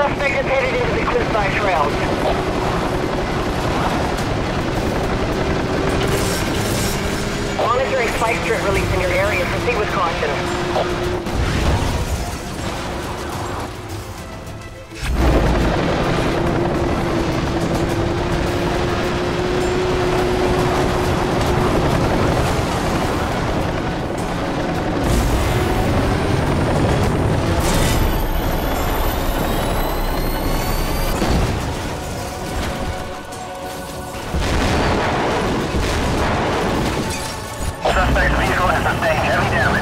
Suspect is headed into the cliffside trails. Monitoring spike strip release in your area, proceed with caution. Update heavy damage.